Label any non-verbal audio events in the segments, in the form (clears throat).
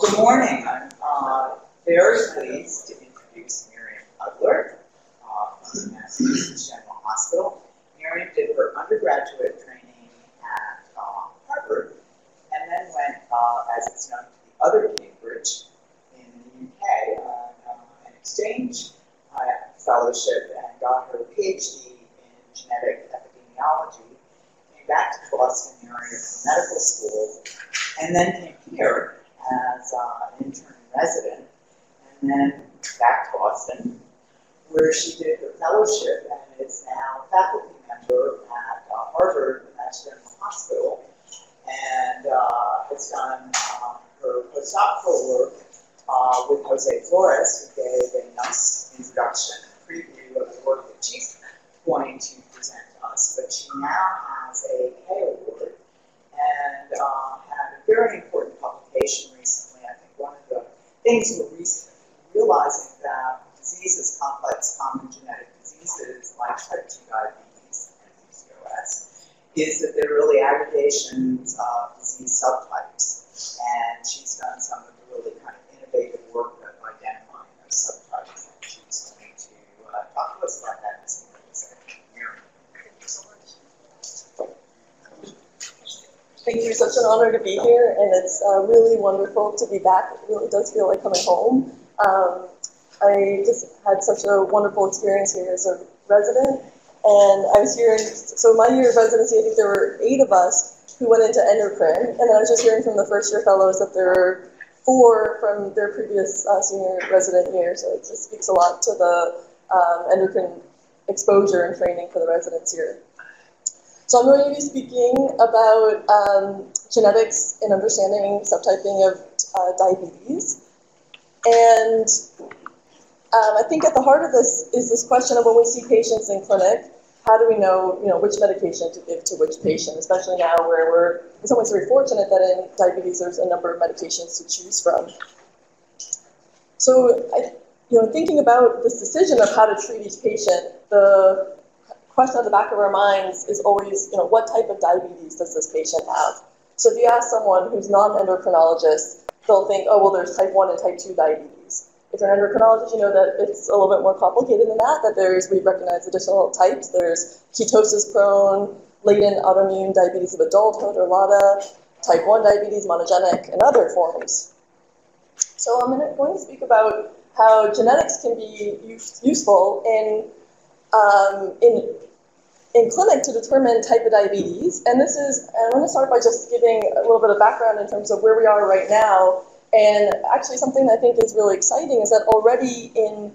Good morning. I'm uh, very pleased to introduce Miriam Udler uh, from the Massachusetts General Hospital. Miriam did her undergraduate training at uh, Harvard and then went, uh, as it's known, to the other Cambridge in the UK on uh, an exchange uh, fellowship and got her PhD in genetic epidemiology. Came back to Boston area for medical school and then came here as uh, an intern resident, and then back to Boston, where she did her fellowship and is now a faculty member at uh, Harvard General Hospital, and uh, has done uh, her postdoctoral work uh, with Jose Florez, who gave a nice introduction, and preview of the work that she's going to present to us. But she now has a K award and uh, had a very important publication recently. I think one things we're realizing that diseases, complex common genetic diseases like type 2 diabetes and PCOS, is that they're really aggregations of disease subtypes. And she's done some of the really kind of innovative work of identifying those subtypes. And she's going to uh, talk to us about that this morning. So, Miriam. Thank you. Such an honor to be here, and it's uh, really wonderful to be back. It really does feel like coming home. Um, I just had such a wonderful experience here as a resident, and I was hearing. So my year of residency, I think there were eight of us who went into endocrine, and I was just hearing from the first year fellows that there were four from their previous uh, senior resident year. So it just speaks a lot to the um, endocrine exposure and training for the residents here. So I'm going to be speaking about um, genetics and understanding subtyping of uh, diabetes. And um, I think at the heart of this is this question of when we see patients in clinic, how do we know, you know, which medication to give to which patient, especially now where we're in some ways very fortunate that in diabetes there's a number of medications to choose from. So, I, you know, thinking about this decision of how to treat each patient, the question at the back of our minds is always, you know, what type of diabetes does this patient have? So if you ask someone who's not an endocrinologist, they'll think, oh, well, there's type 1 and type 2 diabetes. If you're an endocrinologist, you know that it's a little bit more complicated than that, that there's, we recognize additional types. There's ketosis prone, latent autoimmune diabetes of adulthood, or LADA, type 1 diabetes, monogenic, and other forms. So I'm going to speak about how genetics can be useful in, um, in in clinic to determine type of diabetes. And this is, I'm going to start by just giving a little bit of background in terms of where we are right now. And actually, something I think is really exciting is that already in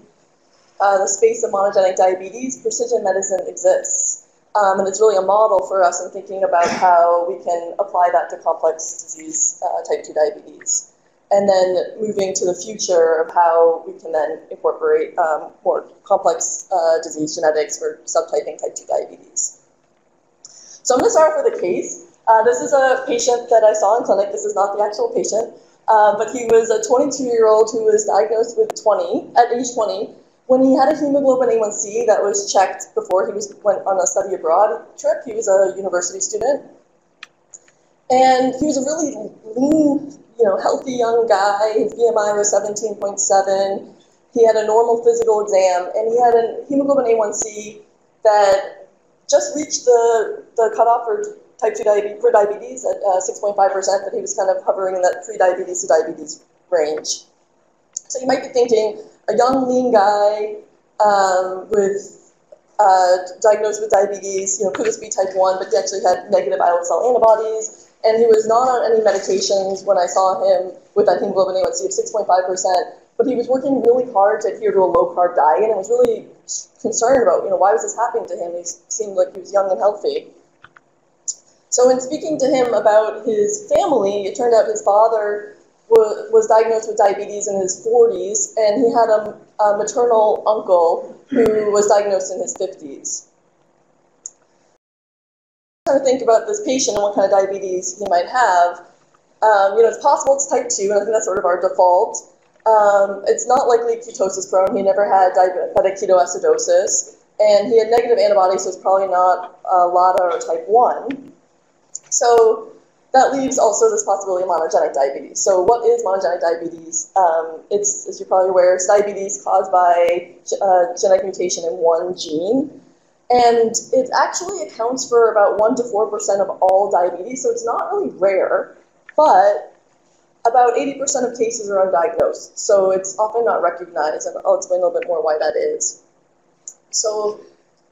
uh, the space of monogenic diabetes, precision medicine exists. Um, and it's really a model for us in thinking about how we can apply that to complex disease, uh, type 2 diabetes and then moving to the future of how we can then incorporate um, more complex uh, disease genetics for subtyping type 2 diabetes. So I'm going to start off with a case. Uh, this is a patient that I saw in clinic. This is not the actual patient, uh, but he was a 22-year-old who was diagnosed with 20 at age 20 when he had a hemoglobin A1C that was checked before he was went on a study abroad trip. He was a university student, and he was a really lean you know, healthy young guy. His BMI was 17.7. He had a normal physical exam, and he had a hemoglobin A1C that just reached the, the cutoff for type 2 diabetes, for diabetes at uh, 6.5%, but he was kind of hovering in that pre-diabetes to diabetes range. So you might be thinking, a young, lean guy um, with uh, diagnosed with diabetes, you know, could this be type 1, but he actually had negative islet cell antibodies, and he was not on any medications when I saw him with that hemoglobin A1C of 6.5%, but he was working really hard to adhere to a low carb diet and was really concerned about, you know, why was this happening to him? He seemed like he was young and healthy. So in speaking to him about his family, it turned out his father was, diagnosed with diabetes in his 40s, and he had a, a maternal uncle who was diagnosed in his 50s kind of think about this patient and what kind of diabetes he might have, um, you know, it's possible it's type 2, and I think that's sort of our default. Um, it's not likely ketosis prone. He never had diabetic ketoacidosis, and he had negative antibodies, so it's probably not uh, LADA or type 1. So that leaves also this possibility of monogenic diabetes. So what is monogenic diabetes? Um, it's, as you're probably aware, it's diabetes caused by uh, genetic mutation in one gene. And it actually accounts for about 1% to 4% of all diabetes, so it's not really rare, but about 80% of cases are undiagnosed, so it's often not recognized, and I'll explain a little bit more why that is. So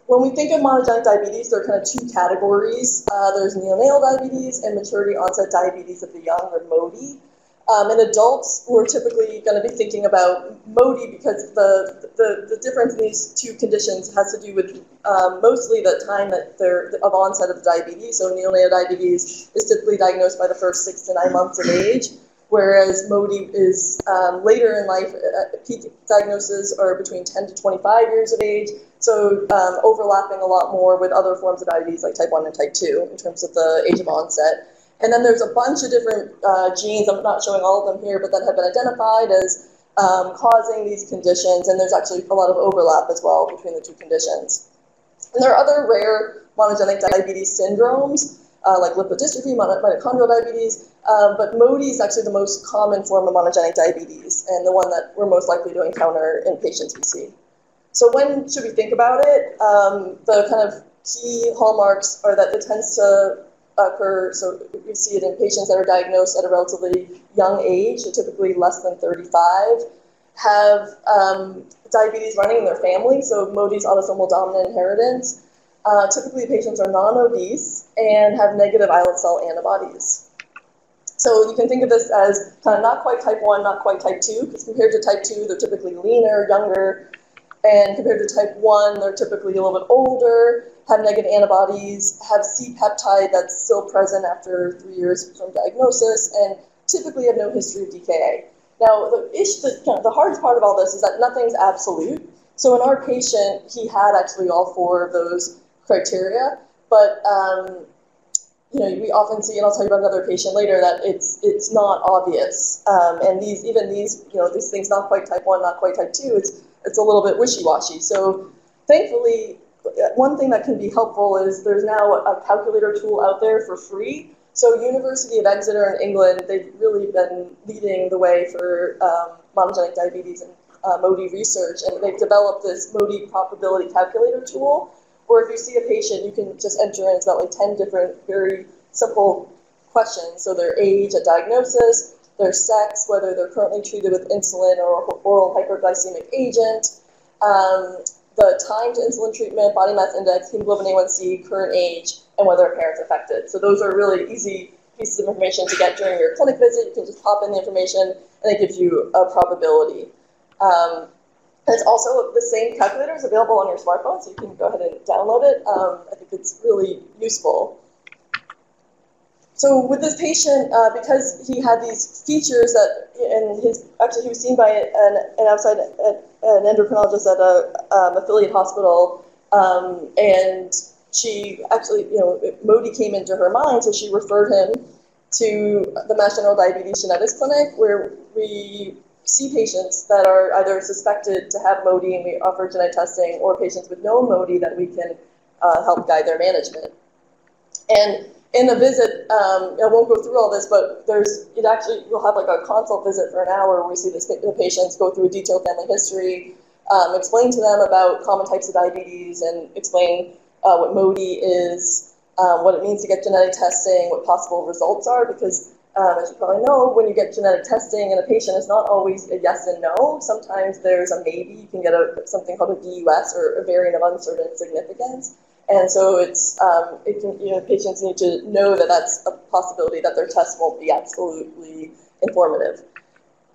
when we think of monogenic diabetes, there are kind of two categories. Uh, there's neonatal diabetes and maturity onset diabetes of the young, or MODY. Um, in adults, we're typically going to be thinking about MODY because the, the, the difference in these two conditions has to do with um, mostly the time that they're of onset of diabetes. So neonatal diabetes is typically diagnosed by the first six to nine months of age, whereas MODY is um, later in life. Uh, peak diagnoses are between 10 to 25 years of age, so um, overlapping a lot more with other forms of diabetes like type 1 and type 2 in terms of the age of onset. And then there's a bunch of different uh, genes, I'm not showing all of them here, but that have been identified as um, causing these conditions, and there's actually a lot of overlap as well between the two conditions. And there are other rare monogenic diabetes syndromes, uh, like lipodystrophy, mitochondrial diabetes, um, but MODY is actually the most common form of monogenic diabetes, and the one that we're most likely to encounter in patients we see. So when should we think about it? Um, the kind of key hallmarks are that it tends to occur, so we see it in patients that are diagnosed at a relatively young age, typically less than 35, have um, diabetes running in their family, so MODY's autosomal dominant inheritance. Uh, typically, patients are non-obese and have negative islet cell antibodies. So you can think of this as kind of not quite type 1, not quite type 2, because compared to type 2, they're typically leaner, younger, and compared to type 1, they're typically a little bit older, have negative antibodies, have C-peptide that's still present after three years from diagnosis, and typically have no history of DKA. Now, the, issue, the, kind of the part of all this is that nothing's absolute. So in our patient, he had actually all four of those criteria, but um, you know, we often see, and I'll tell you about another patient later, that it's it's not obvious. Um, and these even these you know these things not quite type one, not quite type two. It's it's a little bit wishy-washy. So thankfully, one thing that can be helpful is there's now a calculator tool out there for free. So University of Exeter in England, they've really been leading the way for um, monogenic diabetes and uh, MODY research, and they've developed this MODY probability calculator tool, where if you see a patient, you can just enter in, it's about like 10 different very simple questions. So their age at diagnosis, their sex, whether they're currently treated with insulin or oral hyperglycemic agent, um, the time to insulin treatment, body mass index, hemoglobin A1C, current age, and whether a parent's affected. So those are really easy pieces of information to get during your clinic visit. You can just pop in the information, and it gives you a probability. Um, it's also the same calculator is available on your smartphone, so you can go ahead and download it. Um, I think it's really useful. So with this patient, uh, because he had these features that, and his actually he was seen by an, an outside an endocrinologist at a um, affiliate hospital, um, and she actually, you know, MODY came into her mind, so she referred him to the Mass General Diabetes Genetics Clinic, where we see patients that are either suspected to have MODY and we offer genetic testing, or patients with no MODY that we can uh, help guide their management. And in the visit, um, I won't go through all this, but there's it actually you'll have like a consult visit for an hour where we see this, the patients go through a detailed family history, um, explain to them about common types of diabetes, and explain uh, what MODY is, um, what it means to get genetic testing, what possible results are, because um, as you probably know, when you get genetic testing in a patient, it's not always a yes and no. Sometimes there's a maybe. You can get a something called a VUS or a variant of uncertain significance. And so it's um, it can, you know patients need to know that that's a possibility that their test won't be absolutely informative.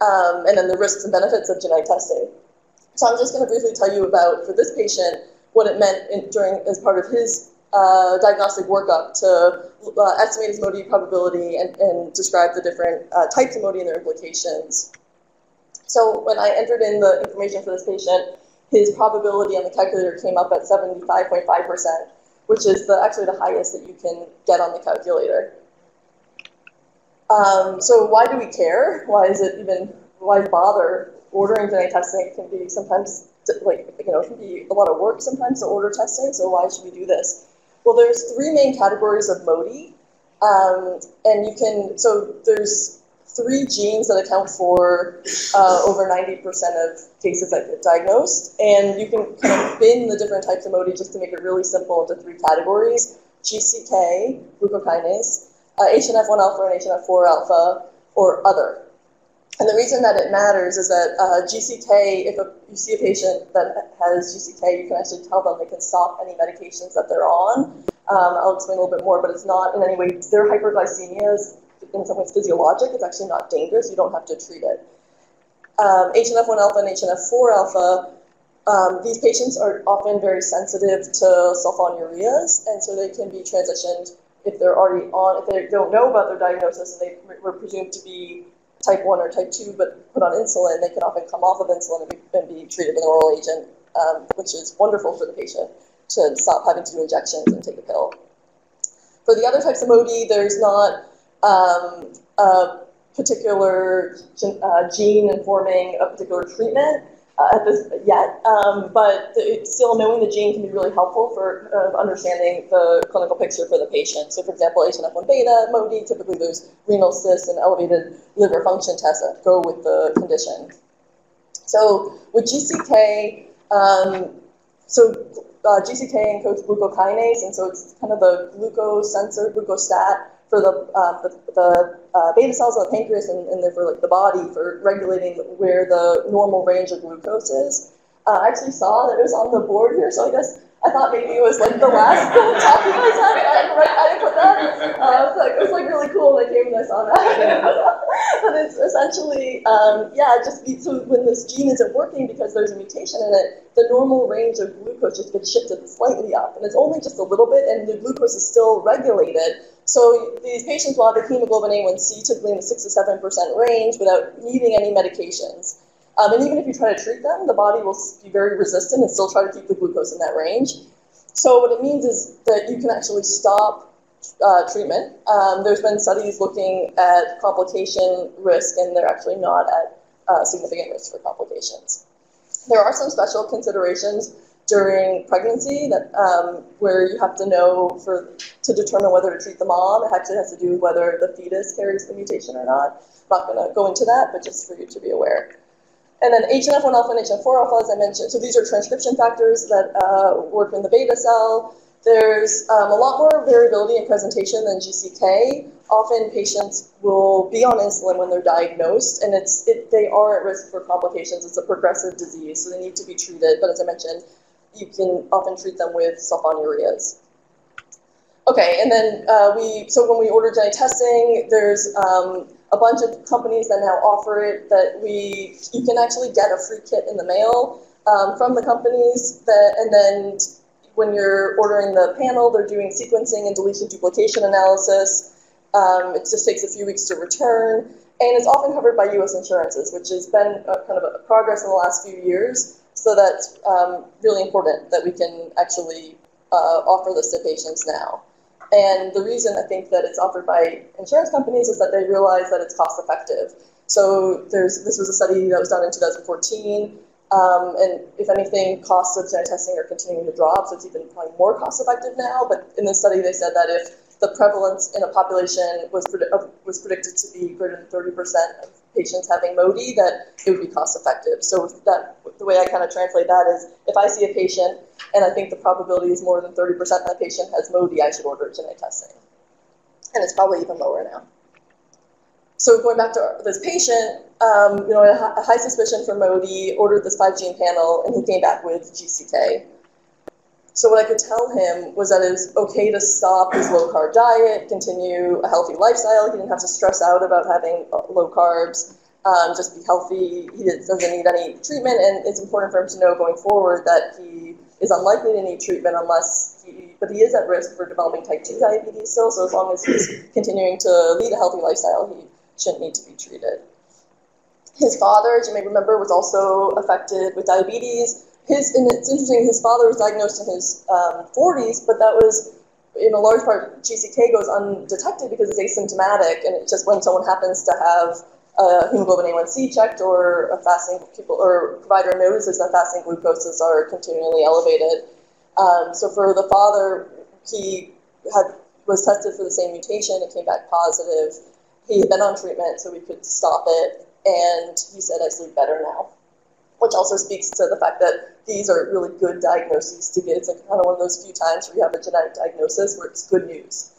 Um, and then the risks and benefits of genetic testing. So I'm just going to briefly tell you about for this patient what it meant in, during as part of his uh, diagnostic workup to uh, estimate his MODY probability and, and describe the different uh, types of MODY and their implications. So when I entered in the information for this patient, his probability on the calculator came up at 75.5%, which is the, actually the highest that you can get on the calculator. Um, so why do we care? Why is it even, why bother? Ordering genetic testing can be sometimes, like, you know, it can be a lot of work sometimes to order testing, so why should we do this? Well, there's three main categories of MODY. Um, and you can, so there's three genes that account for uh, over 90% of cases that get diagnosed. And you can kind of bin the different types of MODY just to make it really simple into three categories. GCK, glucokinase, uh, HNF1 alpha and HNF4 alpha, or other. And the reason that it matters is that uh, GCK, if a, you see a patient that has GCK, you can actually tell them they can stop any medications that they're on. Um, I'll explain a little bit more, but it's not in any way, their hyperglycemia is in some ways physiologic. It's actually not dangerous. You don't have to treat it. Um, HNF1 alpha and HNF4 alpha, um, these patients are often very sensitive to sulfonylureas, and so they can be transitioned if they're already on, if they don't know about their diagnosis and they were presumed to be type 1 or type 2 but put on insulin, they can often come off of insulin and be, and be treated with an oral agent, um, which is wonderful for the patient to stop having to do injections and take a pill. For the other types of MODY, there's not um, a particular uh, gene informing a particular treatment uh, this yet, um, but still knowing the gene can be really helpful for uh, understanding the clinical picture for the patient. So, for example, HNF1 beta, MODY, typically those renal cysts and elevated liver function tests that go with the condition. So, with GCK, um, so uh, GCK encodes glucokinase, and so it's kind of the glucose sensor, glucostat for the, uh, the, the uh, beta cells of the pancreas and, and for like the body for regulating where the normal range of glucose is. Uh, I actually saw that it was on the board here, so I guess I thought maybe it was like the last talk you guys had. I, I didn't put that. Uh, it was like really cool when I came and I saw that. (laughs) but it's essentially, um, yeah, just so when this gene isn't working because there's a mutation in it, the normal range of glucose just gets shifted slightly up, and it's only just a little bit, and the glucose is still regulated so these patients will have a hemoglobin A1C typically in the 6 to 7% range without needing any medications. Um, and even if you try to treat them, the body will be very resistant and still try to keep the glucose in that range. So what it means is that you can actually stop uh, treatment. Um, there's been studies looking at complication risk, and they're actually not at uh, significant risk for complications. There are some special considerations during pregnancy that um, where you have to know for to determine whether to treat the mom. It actually has to do with whether the fetus carries the mutation or not. I'm not going to go into that, but just for you to be aware. And then HNF1 alpha and HNF4 alpha, as I mentioned, so these are transcription factors that uh, work in the beta cell. There's um, a lot more variability in presentation than GCK. Often patients will be on insulin when they're diagnosed, and it's it, they are at risk for complications. It's a progressive disease, so they need to be treated. But as I mentioned, you can often treat them with sulfonylureas. Okay, and then uh, we, so when we order genetic testing, there's um, a bunch of companies that now offer it that we, you can actually get a free kit in the mail um, from the companies that, and then when you're ordering the panel, they're doing sequencing and deletion duplication analysis. Um, it just takes a few weeks to return, and it's often covered by U.S. insurances, which has been a, kind of a progress in the last few years. So that's um, really important that we can actually uh, offer this to patients now. And the reason I think that it's offered by insurance companies is that they realize that it's cost effective. So there's this was a study that was done in 2014, um, and if anything, costs of genetic testing are continuing to drop, so it's even probably more cost effective now. But in this study, they said that if the prevalence in a population was, pred- was predicted to be greater than 30% of patients having MODY, that it would be cost effective. So that the way I kind of translate that is if I see a patient and I think the probability is more than 30% that patient has MODY, I should order genetic testing. And it's probably even lower now. So going back to this patient, um, you know, a high suspicion for MODY, ordered this five gene panel, and he came back with GCK. So what I could tell him was that it was okay to stop his low carb diet, continue a healthy lifestyle. He didn't have to stress out about having uh, low carbs. Um, just be healthy. He doesn't need any treatment, and it's important for him to know going forward that he is unlikely to need treatment unless he, but he is at risk for developing type 2 diabetes still. So as long as he's continuing to lead a healthy lifestyle, he shouldn't need to be treated. His father, as you may remember, was also affected with diabetes his, and it's interesting, his father was diagnosed in his um, 40s, but that was, in a large part, GCK goes undetected because it's asymptomatic, and it's just when someone happens to have a hemoglobin A1C checked or a fasting people or provider notices that fasting glucoses are continually elevated. Um, so for the father, he had was tested for the same mutation It came back positive. He had been on treatment, so we could stop it, and he said, I sleep better now. Which also speaks to the fact that these are really good diagnoses to get. It's like kind of one of those few times where you have a genetic diagnosis where it's good news.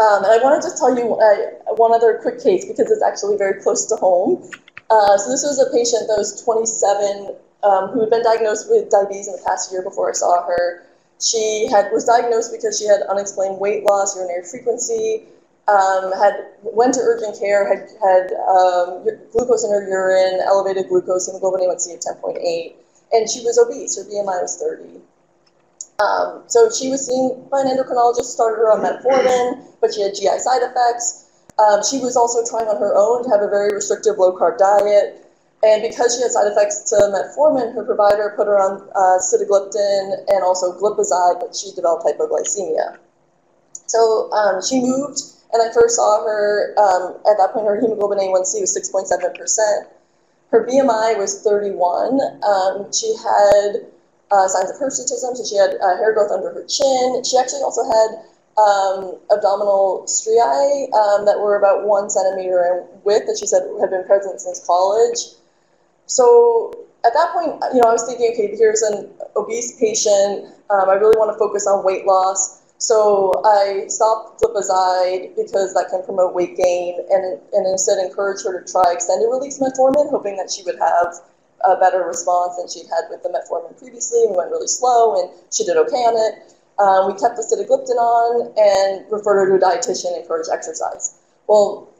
Um, and I want to just tell you uh, one other quick case because it's actually very close to home. Uh, so this was a patient that was 27 um, who had been diagnosed with diabetes in the past year before I saw her. She had was diagnosed because she had unexplained weight loss, urinary frequency, um, had went to urgent care, had had um, glucose in her urine, elevated glucose, hemoglobin A1C of 10.8, and she was obese. Her BMI was 30. Um, so she was seen by an endocrinologist, started her on metformin, but she had GI side effects. Um, she was also trying on her own to have a very restrictive low carb diet. And because she had side effects to metformin, her provider put her on uh, sitagliptin and also glipizide, but she developed hypoglycemia. So um, she moved, and I first saw her, um, at that point, her hemoglobin A1C was 6.7%. Her BMI was 31. Um, she had uh, signs of hirsutism, so she had uh, hair growth under her chin. She actually also had um, abdominal striae um, that were about one centimeter in width that she said had been present since college. So at that point, you know, I was thinking, okay, here's an obese patient. Um, I really want to focus on weight loss. So I stopped glipizide because that can promote weight gain and, and instead encouraged her to try extended release metformin, hoping that she would have a better response than she'd had with the metformin previously. We went really slow and she did okay on it. Um, we kept the sitagliptin on and referred her to a dietitian encouraged exercise. Well,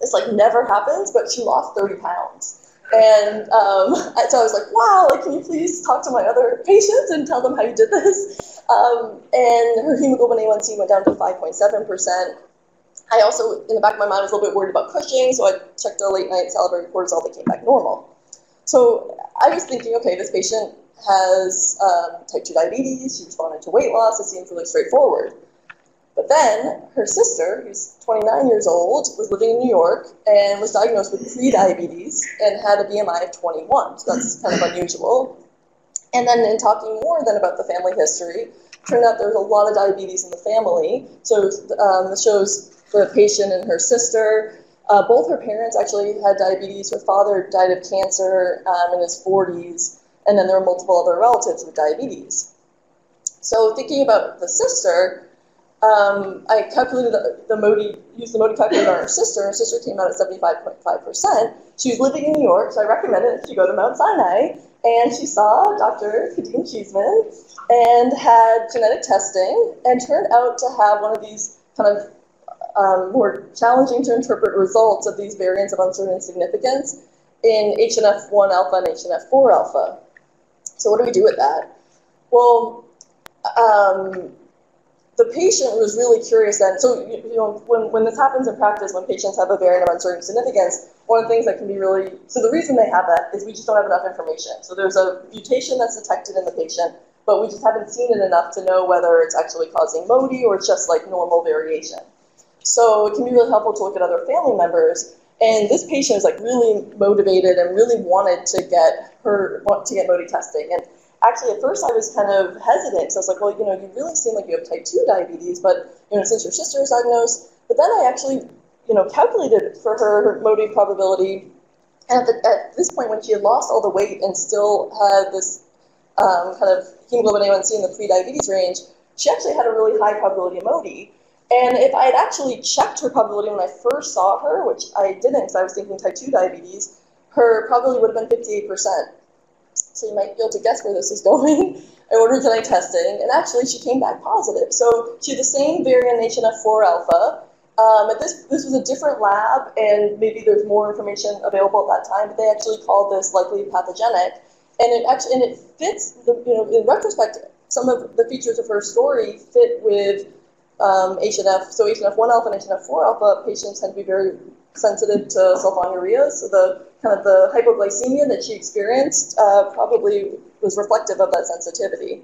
this like never happens, but she lost 30 pounds. And um, (laughs) so I was like, wow, like, can you please talk to my other patients and tell them how you did this? Um, and her hemoglobin A1C went down to 5.7%. I also, in the back of my mind, was a little bit worried about Cushing, so I checked the late night salivary cortisol that came back normal. So I was thinking, okay, this patient has um, type 2 diabetes, she responded to weight loss, it seems really straightforward. But then her sister, who's 29 years old, was living in New York and was diagnosed with prediabetes and had a BMI of 21. So that's kind of unusual. And then in talking more then about the family history, turned out there's a lot of diabetes in the family. So um, this shows the patient and her sister. Uh, both her parents actually had diabetes. Her father died of cancer um, in his 40s, and then there were multiple other relatives with diabetes. So thinking about the sister, um, I calculated the, the MODY, used the MODY calculator on her sister, her sister came out at 75.5%. She was living in New York, so I recommended she go to Mount Sinai, and she saw Dr. Kadeen Cheeseman and had genetic testing, and turned out to have one of these kind of um, more challenging to interpret results of these variants of uncertain significance in HNF1 alpha and HNF4 alpha. So what do we do with that? Well, um, the patient was really curious then. So, you know, when, when this happens in practice, when patients have a variant of uncertain significance, one of the things that can be really, so the reason they have that is we just don't have enough information. So there's a mutation that's detected in the patient, but we just haven't seen it enough to know whether it's actually causing MODY or it's just like normal variation. So it can be really helpful to look at other family members. And this patient was like really motivated and really wanted to get her, want to get MODY testing. And actually at first I was kind of hesitant. So I was like, well, you know, you really seem like you have type 2 diabetes, but, you know, since your sister is diagnosed, but then I actually, you know, calculated for her, her MODY probability. And at, the, at this point, when she had lost all the weight and still had this um, kind of hemoglobin A1C in the pre-diabetes range, she actually had a really high probability of MODY. And if I had actually checked her probability when I first saw her, which I didn't because I was thinking type 2 diabetes, her probability would have been 58%. So you might be able to guess where this is (laughs) going. I ordered genetic testing, and actually she came back positive. So she had the same variant HNF4 alpha. Um, this this was a different lab, and maybe there's more information available at that time. But they actually called this likely pathogenic, and it actually and it fits. The, you know, in retrospect, some of the features of her story fit with um, HNF. So HNF1 alpha and HNF4 alpha patients tend to be very sensitive to sulfonylurea. So the kind of the hypoglycemia that she experienced uh, probably was reflective of that sensitivity.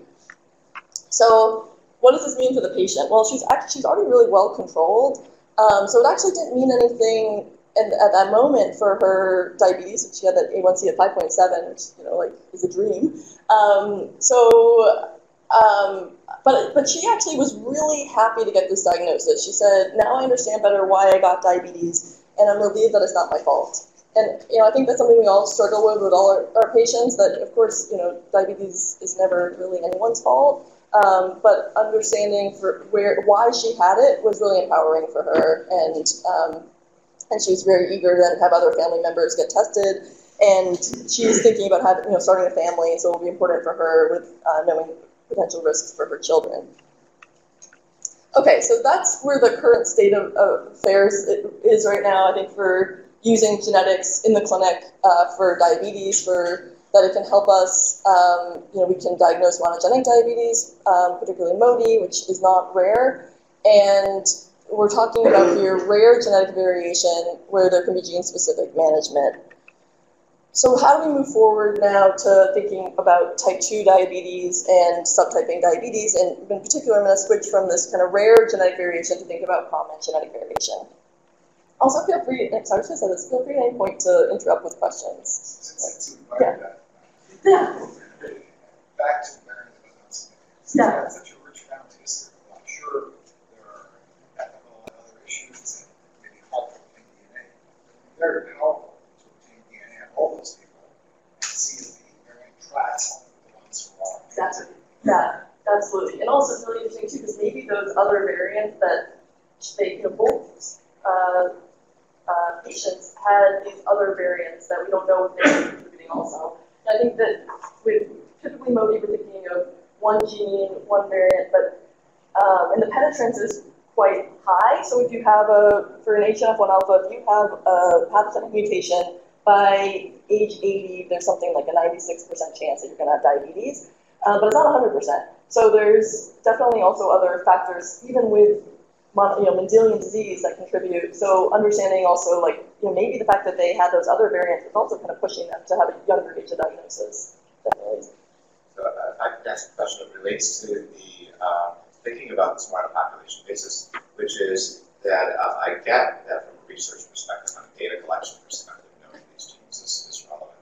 So what does this mean for the patient? Well, she's actually, she's already really well controlled. Um, so it actually didn't mean anything in, at that moment for her diabetes. She had that A1C at 5.7, which you know like is a dream. Um, so Um, but but she actually was really happy to get this diagnosis. She said, "Now I understand better why I got diabetes, and I'm relieved that it's not my fault." And you know, I think that's something we all struggle with with all our, our patients. That of course, you know, diabetes is never really anyone's fault. Um, but understanding for where why she had it was really empowering for her, and um, and she was very eager to have other family members get tested. And she's thinking about having, you know, starting a family, so it will be important for her with uh, knowing potential risks for her children. Okay, so that's where the current state of, of affairs is right now. I think for using genetics in the clinic uh, for diabetes, for that it can help us. Um, you know, we can diagnose monogenic diabetes, um, particularly MODY, which is not rare, and we're talking about here rare genetic variation where there can be gene-specific management. So how do we move forward now to thinking about type 2 diabetes and subtyping diabetes? And in particular, I'm going to switch from this kind of rare genetic variation to think about common genetic variation. Also, feel free, sorry, to say this, feel free at any point to interrupt with questions. Yeah. Yeah. Back to Yeah. Such a rich family history. I'm sure there are ethical and other issues and maybe helpful in DNA. Very helpful to obtain DNA of all those people and see the variant tracks the ones who are. Exactly. Yeah, absolutely. And also it's really interesting too, because maybe those other variants that they, you know, both uh, uh, patients had these other variants that we don't know if they're contributing also. I think that with typically MODY, we're thinking of one gene, one variant, but um, and the penetrance is quite high. So if you have a, for an HNF1 alpha, if you have a pathogenic mutation, by age 80, there's something like a 96% chance that you're going to have diabetes, uh, but it's not 100%. So there's definitely also other factors, even with you know, Mendelian disease that contribute. So understanding also like, you know, maybe the fact that they had those other variants is also kind of pushing them to have a younger age of diagnosis. Definitely. So uh, ask a question that relates to the uh, thinking about the smarter population basis, which is that uh, I get that from a research perspective, on a data collection perspective, knowing these genes is, is relevant,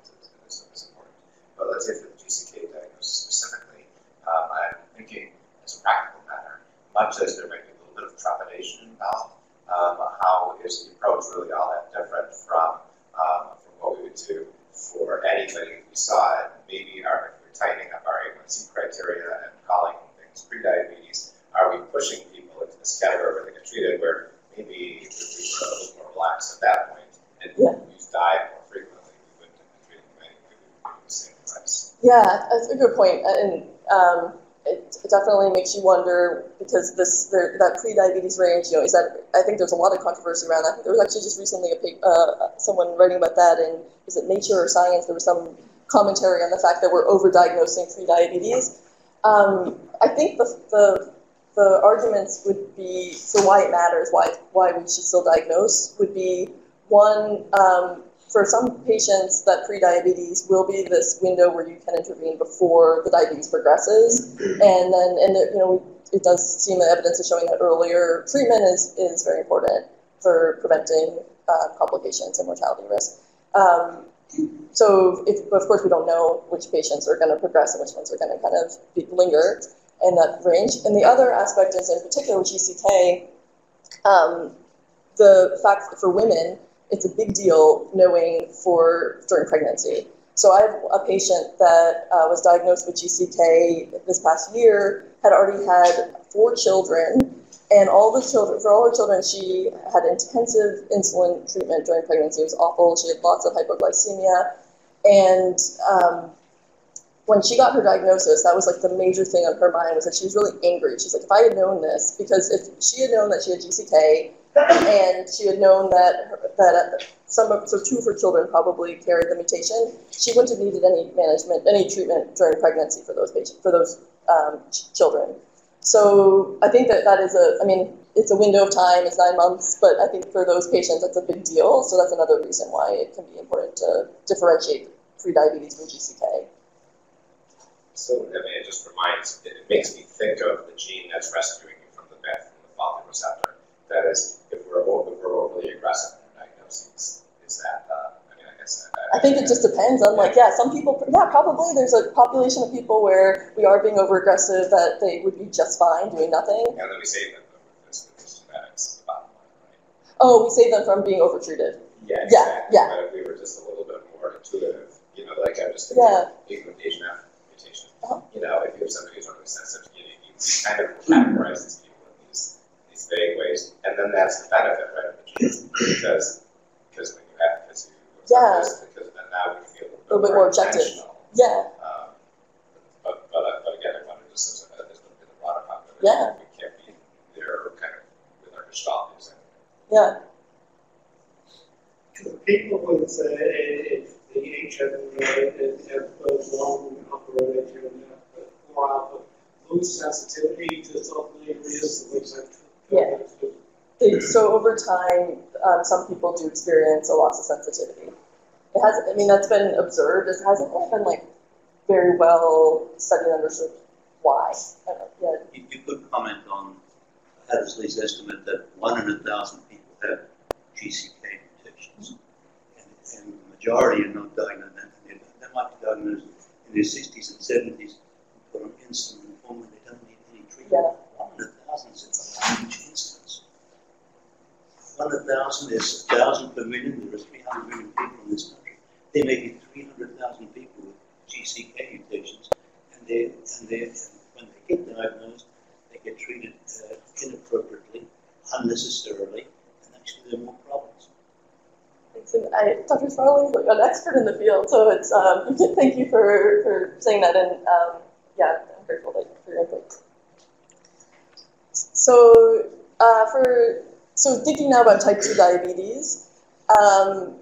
is, is important. But let's say for the GCK diagnosis specifically, um, I'm thinking as a practical matter, much as there might be a little bit of trepidation about Um, how is the approach really all that different from, um, from what we would do for anybody we saw it? Maybe our, if we're tightening up our A1C criteria and calling things prediabetes, are we pushing people into this category where they get treated where maybe if we were a little more relaxed at that point and yeah. use diet more frequently, we wouldn't have been treating many, we would the same price. Yeah, that's a good point. And um, it, it definitely makes you wonder because this there, that pre-diabetes range, you know, is that I think there's a lot of controversy around that. There was actually just recently a uh, someone writing about that in is it Nature or Science? There was some commentary on the fact that we're overdiagnosing pre-diabetes. Um, I think the, the the arguments would be so why it matters, why why we should still diagnose would be one. Um, for some patients, that prediabetes will be this window where you can intervene before the diabetes progresses, and then and the, you know it does seem that evidence is showing that earlier treatment is is very important for preventing uh, complications and mortality risk. Um, so, if, of course, we don't know which patients are going to progress and which ones are going to kind of linger in that range. And the other aspect is, in particular, with GCK, um, the fact that for women it's a big deal knowing for during pregnancy. So I have a patient that uh, was diagnosed with GCK this past year, had already had four children, and all the children, for all her children, she had intensive insulin treatment during pregnancy. It was awful. She had lots of hypoglycemia, and um, when she got her diagnosis, that was like the major thing on her mind was that she was really angry. She's like, if I had known this, because if she had known that she had GCK, and she had known that that some of so two of her children probably carried the mutation. She wouldn't have needed any management, any treatment during pregnancy for those patients, for those um, ch- children. So I think that that is a, I mean, it's a window of time, it's nine months, but I think for those patients that's a big deal. So that's another reason why it can be important to differentiate prediabetes from GCK. So I mean, it just reminds, it makes me think of the gene that's rescuing you from the death from the folate receptor that is, if we're, if we're overly aggressive in our diagnoses, is that, uh, I I I, I think it just depends on like, yeah, some people, yeah, probably there's a population of people where we are being over aggressive that they would be just fine doing nothing. And then we save them though with this, genetics, the bottom line, right? Oh, we save them from being overtreated. Yeah, Yeah, exactly. yeah. But if we were just a little bit more intuitive, you know, like I'm just Yeah. thinking, mutation after mutation. Uh-huh. You know, if you have somebody who's really sensitive, you, you kind of categorize these people in these, these vague ways, and then that's the benefit, right, of the genes, because, because when you have, because you. Yeah. Because then now we feel A little bit more objective. Yeah, Um, But, but, uh, but again, I wonder just as a, as a, in a broader population, Yeah. we can't be there kind of with our gestalt using. yeah, To people with uh, the HIV and have both long operated and uh, more alpha, lose sensitivity to certain areas, which Yeah. So over time, um, some people do experience a loss of sensitivity. It has, I mean, that's been observed. It hasn't been like very well studied and understood why. Yeah. If you could comment on Hattersley's estimate that one in a thousand people have GCK mutations, mm -hmm. and, and, the majority are not diagnosed. They might be diagnosed in their 60s and 70s, put on insulin and formula. They don't need any treatment. Yeah. One in a thousand is a huge. 100,000, there's 1,000 per million, there are 300 million people in this country. There may be 300,000 people with GCK mutations, and, they, and, they, and when they get diagnosed, they get treated uh, inappropriately, unnecessarily, and actually there are more problems. So I, Dr. Farley, an expert in the field, so it's um, (laughs) thank you for, for saying that, and um, yeah, I'm grateful for your input. So uh, for so thinking now about type 2 diabetes, um,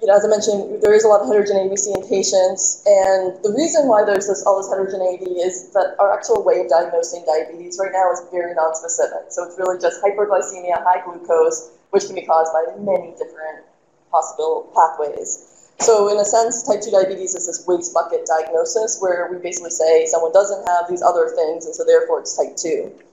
you know, as I mentioned, there is a lot of heterogeneity we see in patients, and the reason why there's this, all this heterogeneity is that our actual way of diagnosing diabetes right now is very nonspecific. So it's really just hyperglycemia, high glucose, which can be caused by many different possible pathways. So in a sense, type 2 diabetes is this waste bucket diagnosis where we basically say someone doesn't have these other things, and so therefore it's type 2.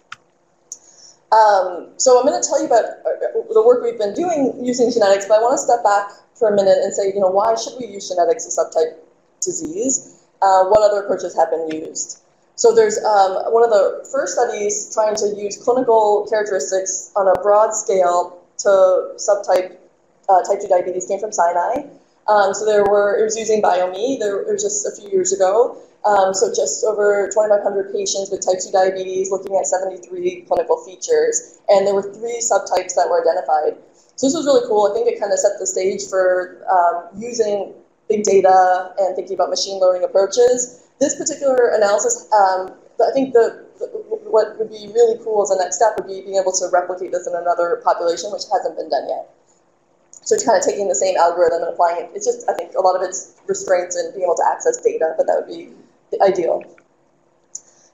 Um, so I'm going to tell you about uh, the work we've been doing using genetics, but I want to step back for a minute and say, you know, why should we use genetics in subtype disease? Uh, what other approaches have been used? So there's um, one of the first studies trying to use clinical characteristics on a broad scale to subtype uh, type 2 diabetes came from Sinai. Um, so there were, it was using BioMe, there, it was just a few years ago. Um, so just over 2,500 patients with type 2 diabetes looking at 73 clinical features. And there were three subtypes that were identified. So this was really cool. I think it kind of set the stage for um, using big data and thinking about machine learning approaches. This particular analysis, um, I think the, the, what would be really cool as a next step would be being able to replicate this in another population, which hasn't been done yet. So it's kind of taking the same algorithm and applying it. It's just, I think, a lot of it's restraints and being able to access data, but that would be ideal.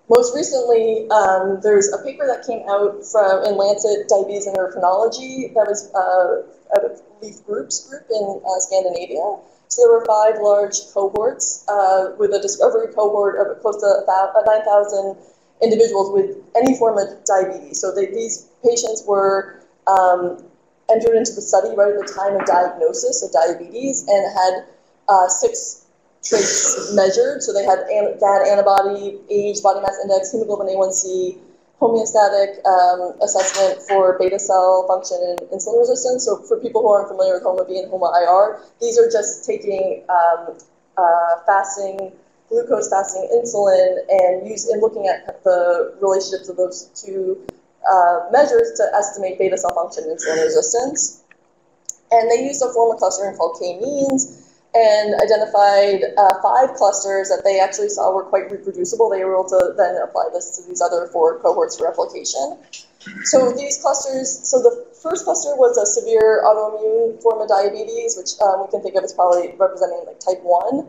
Most recently, um, there's a paper that came out from in Lancet Diabetes and Endocrinology that was uh, out of Leif Groop's group in uh, Scandinavia. So there were five large cohorts uh, with a discovery cohort of close to 9,000 individuals with any form of diabetes. So they, these patients were um, entered into the study right at the time of diagnosis of diabetes and had uh, six traits measured. So they had an, GAD antibody, age, body mass index, hemoglobin A1C, homeostatic um, assessment for beta cell function and insulin resistance. So for people who aren't familiar with HOMA-B and HOMA-IR, these are just taking um, uh, fasting, glucose fasting insulin and use and looking at the relationships of those two uh, measures to estimate beta cell function and insulin resistance. And they used a form of clustering called k-means and identified uh, five clusters that they actually saw were quite reproducible. They were able to then apply this to these other four cohorts for replication. So these clusters, so the first cluster was a severe autoimmune form of diabetes, which um, we can think of as probably representing like type 1.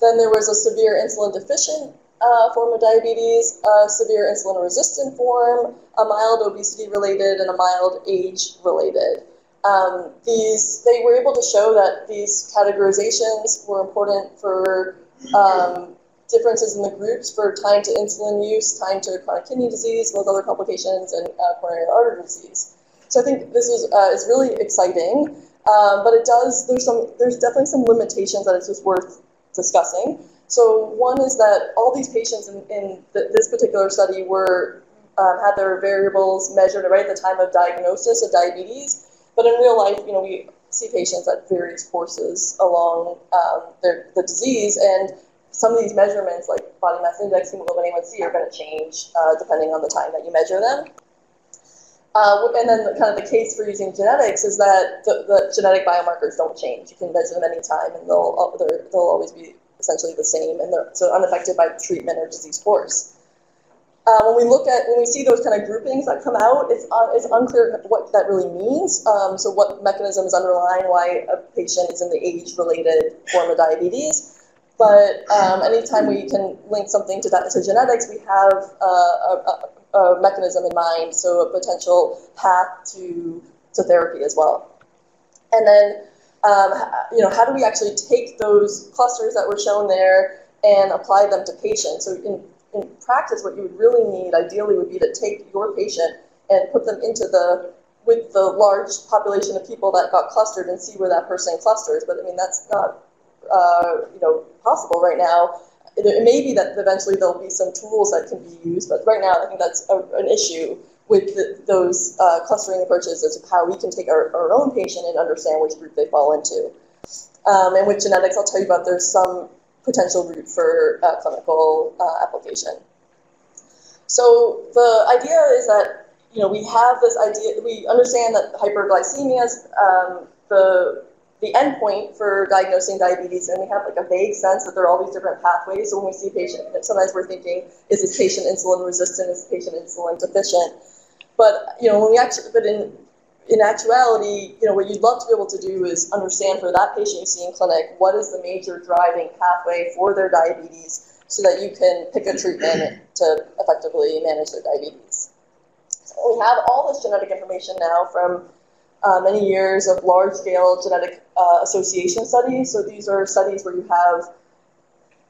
Then there was a severe insulin deficient uh, form of diabetes, a severe insulin resistant form, a mild obesity related, and a mild age related. Um, these they were able to show that these categorizations were important for um, differences in the groups for time to insulin use, time to chronic kidney disease, with other complications, and uh, coronary artery disease. So I think this is uh, is really exciting. Um, but it does, there's some, there's definitely some limitations that it's just worth discussing. So one is that all these patients in, in th- this particular study were um, had their variables measured right at the time of diagnosis of diabetes. But in real life, you know, we see patients at various courses along um, their, the disease, and some of these measurements, like body mass index, hemoglobin A1C, are going to change uh, depending on the time that you measure them. Uh, and then the, kind of the case for using genetics is that the, the, genetic biomarkers don't change. You can measure them anytime, and they'll they'll always be essentially the same, and they're so unaffected by treatment or disease course. Uh, when we look at when we see those kind of groupings that come out, it's uh, it's unclear what that really means. Um, so what mechanisms underlying why a patient is in the age-related form of diabetes. But um, anytime we can link something to that to genetics, we have uh, a, a mechanism in mind, so a potential path to, to therapy as well. And then, um, you know, how do we actually take those clusters that were shown there and apply them to patients? So in, in practice, what you would really need, ideally, would be to take your patient and put them into the with the large population of people that got clustered and see where that person clusters. But I mean, that's not uh, you know possible right now it may be that eventually there'll be some tools that can be used, but right now I think that's a, an issue with the, those uh, clustering approaches as to how we can take our, our, own patient and understand which group they fall into. Um, and with genetics, I'll tell you about there's some potential route for uh, clinical uh, application. So the idea is that you know we have this idea, we understand that hyperglycemia is um, the the endpoint for diagnosing diabetes, and we have like a vague sense that there are all these different pathways. So when we see a patient, sometimes we're thinking, is this patient insulin resistant? Is this patient insulin deficient? But you know, when we actually, but in in actuality, you know, what you'd love to be able to do is understand for that patient you see in clinic, what is the major driving pathway for their diabetes, so that you can pick a treatment to effectively manage their diabetes. So we have all this genetic information now from uh, many years of large-scale genetic uh, association studies. So these are studies where you have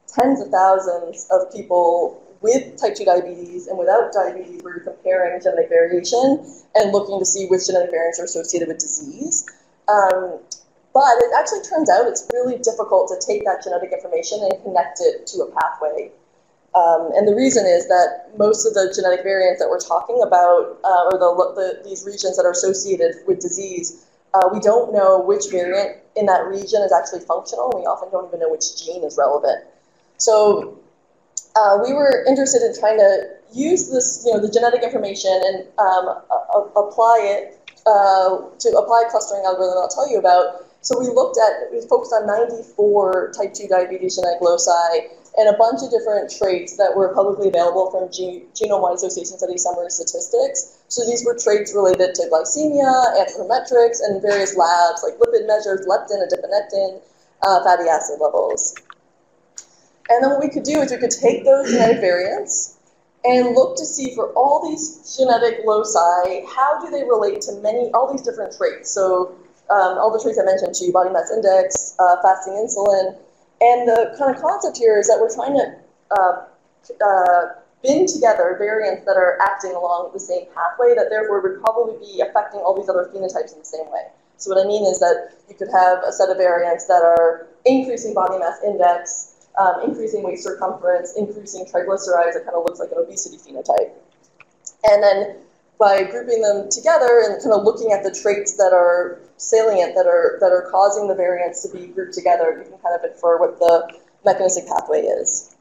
tens of thousands of people with type 2 diabetes and without diabetes where you're comparing genetic variation and looking to see which genetic variants are associated with disease. Um, but it actually turns out it's really difficult to take that genetic information and connect it to a pathway um, and the reason is that most of the genetic variants that we're talking about, uh, or the, the, these regions that are associated with disease, uh, we don't know which variant in that region is actually functional. and We often don't even know which gene is relevant. So uh, we were interested in trying to use this, you know, the genetic information and um, apply it uh, to apply a clustering algorithm I'll tell you about. So we looked at, we focused on 94 type 2 diabetes genetic loci and a bunch of different traits that were publicly available from Genome-Wide Association Study Summary Statistics. So these were traits related to glycemia, anthropometrics, and various labs like lipid measures, leptin, adiponectin, uh, fatty acid levels. And then what we could do is we could take those genetic variants and look to see for all these genetic loci, how do they relate to many, all these different traits. So um, all the traits I mentioned to you, body mass index, uh, fasting insulin, and the kind of concept here is that we're trying to uh, uh, bind together variants that are acting along the same pathway that therefore would probably be affecting all these other phenotypes in the same way. So what I mean is that you could have a set of variants that are increasing body mass index, um, increasing waist circumference, increasing triglycerides, it kind of looks like an obesity phenotype. And then by grouping them together and kind of looking at the traits that are salient that are that are causing the variants to be grouped together, you can kind of infer what the mechanistic pathway is.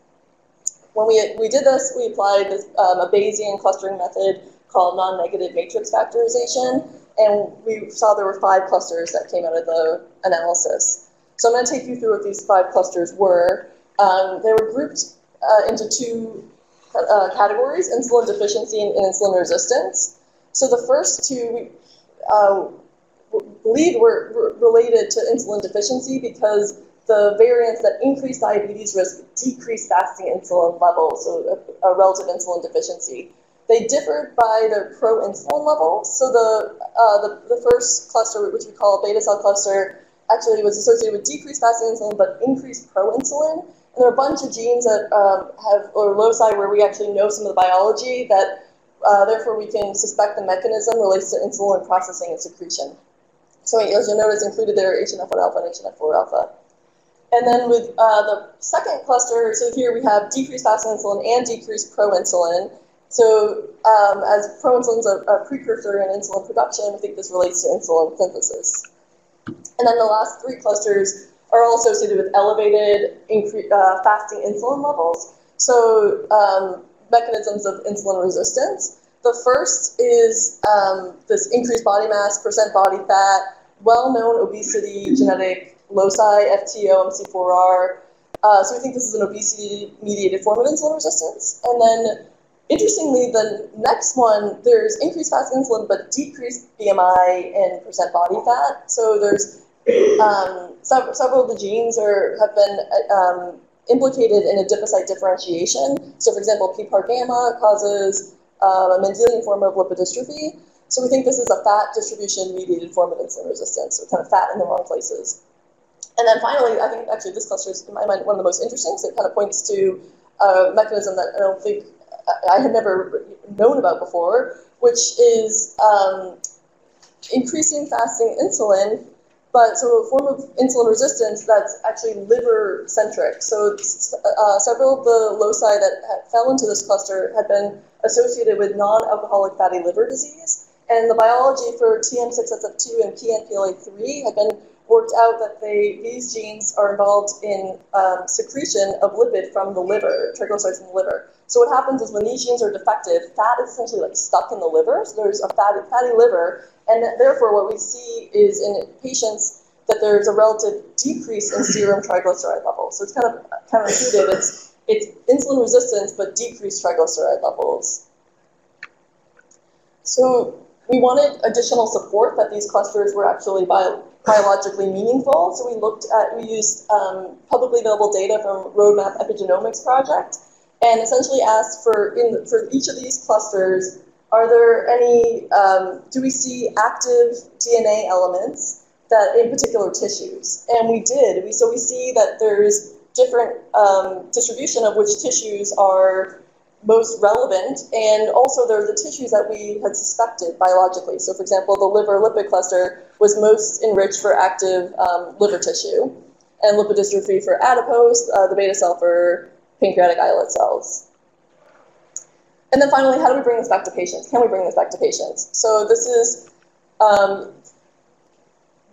When we, we did this, we applied this, um, a Bayesian clustering method called non-negative matrix factorization, and we saw there were five clusters that came out of the analysis. So I'm going to take you through what these five clusters were. Um, they were grouped uh, into two uh, categories, insulin deficiency and, and, insulin resistance. So the first two we uh, believe were, related to insulin deficiency because the variants that increase diabetes risk decrease fasting insulin levels, so a, a relative insulin deficiency. They differed by their pro-insulin level. So the, uh, the, the first cluster, which we call beta cell cluster, actually was associated with decreased fasting insulin but increased pro-insulin. And there are a bunch of genes that um, have, or loci where we actually know some of the biology that uh, therefore we can suspect the mechanism relates to insulin processing and secretion. So as you'll notice, included there are HNF1 alpha and HNF4 alpha. And then with uh, the second cluster, so here we have decreased fasting insulin and decreased proinsulin. So um, as proinsulin is a, a, precursor in insulin production, I think this relates to insulin synthesis. And then the last three clusters are all associated with elevated uh, fasting insulin levels. So um, mechanisms of insulin resistance. The first is um, this increased body mass, percent body fat, well-known obesity genetic loci, FTO, MC4R. Uh, so we think this is an obesity-mediated form of insulin resistance. And then, interestingly, the next one, there's increased fasting insulin, but decreased BMI and percent body fat. So there's um, several, of the genes are have been um, implicated in adipocyte differentiation. So, for example, PPAR gamma causes uh, a Mendelian form of lipodystrophy. So we think this is a fat distribution mediated form of insulin resistance, so kind of fat in the wrong places. And then finally, I think actually this cluster is, in my mind, one of the most interesting, so it kind of points to a mechanism that I don't think I had never known about before, which is um, increasing fasting insulin but so a form of insulin resistance that's actually liver centric. So uh, several of the loci that fell into this cluster had been associated with non-alcoholic fatty liver disease, and the biology for TM6SF2 and PNPLA3 had been worked out that they these genes are involved in um, secretion of lipid from the liver, triglycerides from the liver. So what happens is when these genes are defective, fat is essentially like stuck in the liver. So there's a fatty, fatty liver, and therefore, what we see is in patients that there's a relative decrease in serum triglyceride levels. So it's kind of counterintuitive. It's, it's insulin resistance, but decreased triglyceride levels. So we wanted additional support that these clusters were actually bio, biologically meaningful. So we looked at, we used um, publicly available data from Roadmap Epigenomics Project, and essentially asked for in for each of these clusters are there any, um, do we see active DNA elements that in particular tissues? And we did. We, so we see that there's different um, distribution of which tissues are most relevant, and also there are the tissues that we had suspected biologically. So, for example, the liver lipid cluster was most enriched for active um, liver tissue, and lipodystrophy for adipose, uh, the beta cell for pancreatic islet cells. And then finally, how do we bring this back to patients? Can we bring this back to patients? So this is um,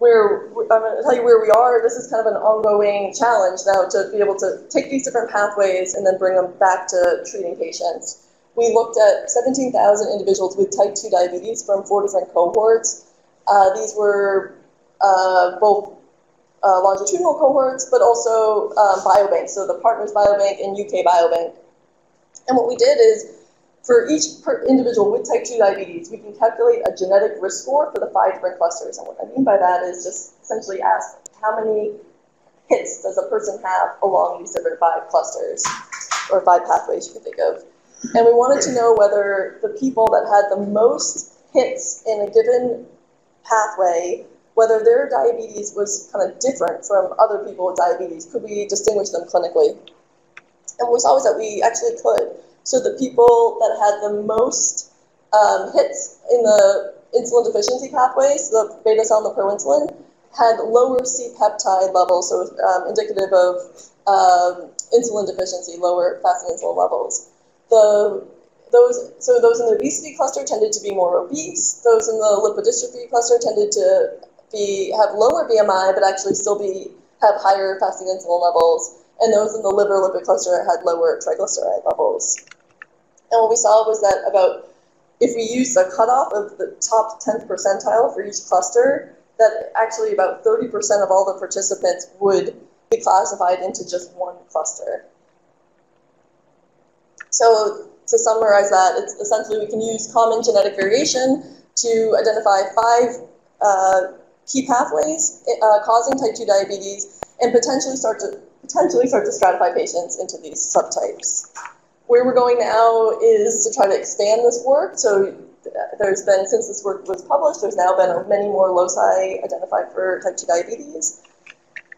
where I'm going to tell you where we are. This is kind of an ongoing challenge now to be able to take these different pathways and then bring them back to treating patients. We looked at 17,000 individuals with type 2 diabetes from four different cohorts. Uh, these were uh, both uh, longitudinal cohorts, but also um, biobanks, so the Partners Biobank and UK Biobank. And what we did is for each individual with type 2 diabetes, we can calculate a genetic risk score for the five different clusters. And what I mean by that is just essentially ask how many hits does a person have along these different five clusters, or five pathways you can think of. And we wanted to know whether the people that had the most hits in a given pathway, whether their diabetes was kind of different from other people with diabetes. Could we distinguish them clinically? And we saw that we actually could. So the people that had the most um, hits in the insulin deficiency pathways, the beta cell and the proinsulin, had lower C-peptide levels, so um, indicative of um, insulin deficiency, lower fasting insulin levels. The those so those in the obesity cluster tended to be more obese. Those in the lipodystrophy cluster tended to be have lower BMI, but actually still be have higher fasting insulin levels and those in the liver lipid cluster had lower triglyceride levels. And what we saw was that about if we use a cutoff of the top 10th percentile for each cluster, that actually about 30% of all the participants would be classified into just one cluster. So to summarize that, it's essentially we can use common genetic variation to identify five uh, key pathways uh, causing type 2 diabetes and potentially start to potentially start to stratify patients into these subtypes. Where we're going now is to try to expand this work. So there's been, since this work was published, there's now been many more loci identified for type 2 diabetes.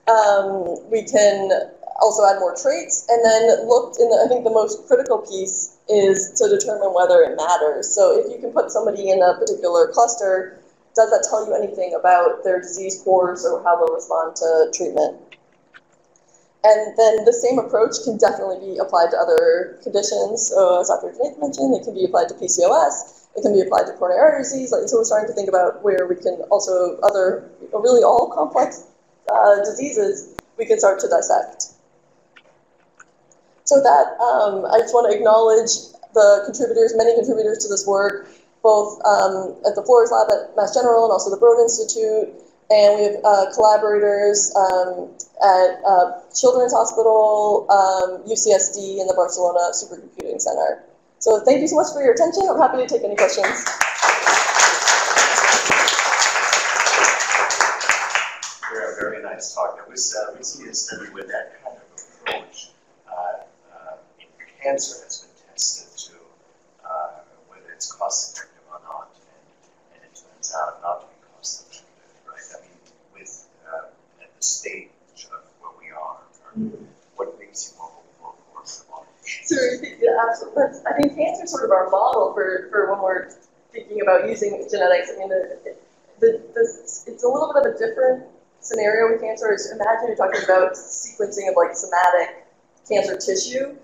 Um, we can also add more traits, and then looked in the, I think the most critical piece is to determine whether it matters. So if you can put somebody in a particular cluster does that tell you anything about their disease course or how they'll respond to treatment? And then the same approach can definitely be applied to other conditions. So as Dr. Nathan mentioned, it can be applied to PCOS, it can be applied to coronary artery disease. Like, so we're starting to think about where we can also other, really all complex uh, diseases, we can start to dissect. So that, um, I just want to acknowledge the contributors, many contributors to this work, both um, at the Florez Lab at Mass General and also the Broad Institute. And we have uh, collaborators um, at uh, Children's Hospital, um, UCSD, and the Barcelona Supercomputing Center. So thank you so much for your attention. I'm happy to take any questions. Very, very nice talk. It was uh, recently a study with that kind of approach uh, uh, in cancer has been tested to uh, whether it's cost effective or not, and, and not to be cost effective, right? I mean, with uh, at the stage of where we are, what makes you more hopeful for survival? So yeah, absolutely. I think cancer is sort of our model for, for when we're thinking about using genetics. I mean, the, the, the, it's a little bit of a different scenario with cancer. Is imagine you're talking about sequencing of like somatic cancer tissue,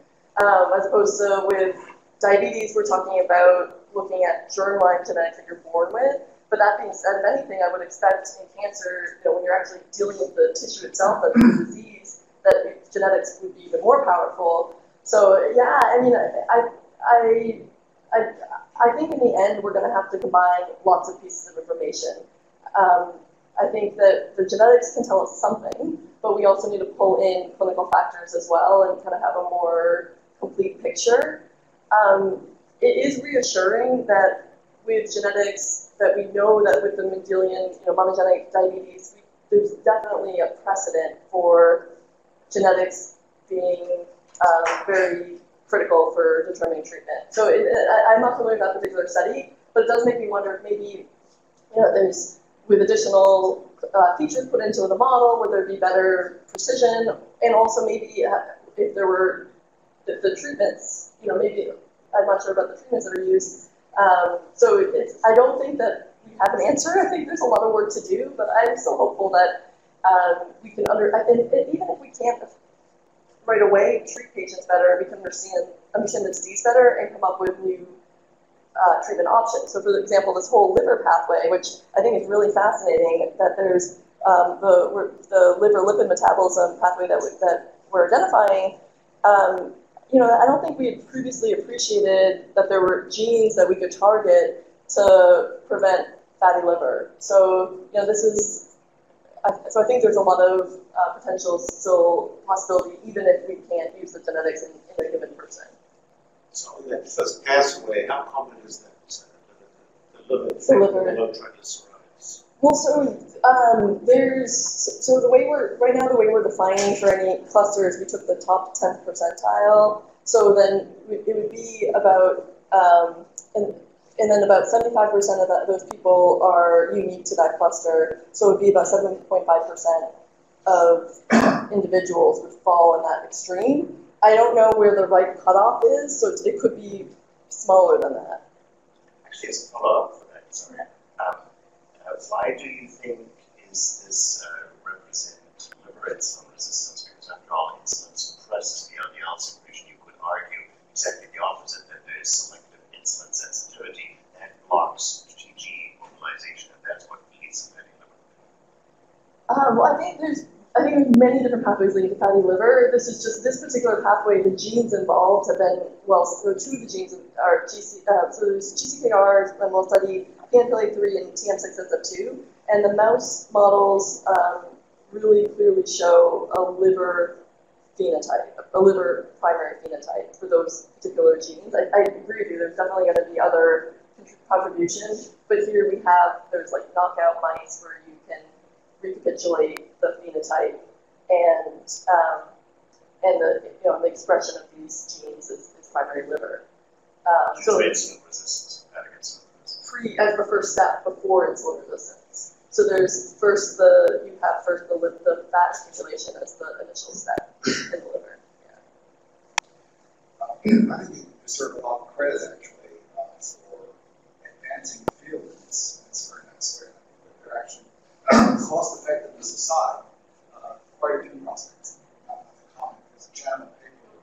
um, as opposed to with diabetes, we're talking about looking at germline genetics that you're born with. But that being said, if anything, I would expect in cancer, you know, when you're actually dealing with the tissue itself, that the disease, that genetics would be even more powerful. So yeah, I mean, I, I, I, I think in the end we're going to have to combine lots of pieces of information. Um, I think that the genetics can tell us something, but we also need to pull in clinical factors as well and kind of have a more complete picture. Um, it is reassuring that with genetics, that we know that with the Mendelian, you know, monogenic diabetes, there's definitely a precedent for genetics being um, very critical for determining treatment. So it, I, I'm not familiar with that particular study, but it does make me wonder if maybe you know, there's with additional uh, features put into the model, would there be better precision, and also maybe uh, if there were the, the, treatments, you know, maybe I'm not sure about the treatments that are used. Um, so I don't think that we have an answer. I think there's a lot of work to do, but I'm still hopeful that um, we can under, and, and even if we can't right away treat patients better, we can understand understand the disease better and come up with new uh, treatment options. So, for example, this whole liver pathway, which I think is really fascinating, that there's um, the the liver lipid metabolism pathway that we, that we're identifying. Um, you know, I don't think we had previously appreciated that there were genes that we could target to prevent fatty liver. So, you know, this is so I think there's a lot of uh, potential still possibility, even if we can't use the genetics in, in a given person. So that first pathway, how common is that? The liver, the liver. low triglycerides. Well, so um, there's so the way we're right now the way we're defining for any clusters, we took the top tenth percentile. So then it would be about um, and and then about 75% of that, those people are unique to that cluster. So it would be about 7.5% of (coughs) individuals would fall in that extreme. I don't know where the right cutoff is, so it could be smaller than that. Actually, as a for that, sorry. Uh, why do you think is this uh, represent liver insulin resistance? Because after all, insulin suppresses the LDL secretion. You could argue exactly the opposite, that there is selective insulin sensitivity that blocks GG mobilization, and that's what leads to fatty liver. Um, well, I think there's I think there's many different pathways leading to fatty liver. This is just this particular pathway. The genes involved have been well. So two of the genes are GC. Uh, so there's GCKRs, and we'll study PNPLA3 and TM6SF2. And the mouse models um, really clearly show a liver phenotype, a liver primary phenotype for those particular genes. I, I agree with you. There's definitely going to be other contributions, but here we have there's like knockout mice where you can recapitulate the phenotype and um, and the you know the expression of these genes is, is primary liver. Um, so it's resistance, pre as the first step before insulin resistance. So there's first the you have first the the fat accumulation as the initial step in the liver. Yeah. Um, I think you deserve a lot of credit actually uh, for advancing the field. It's, it's very nice, very nice. cost effectiveness aside, uh, quite a few prospects. Uh, the comment, there's a JAMA paper